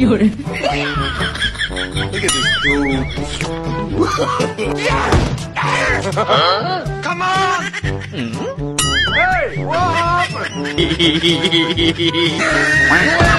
有人。Look at this dude. Come on! Hmm? Hey, what happened?